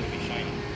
going to be shiny.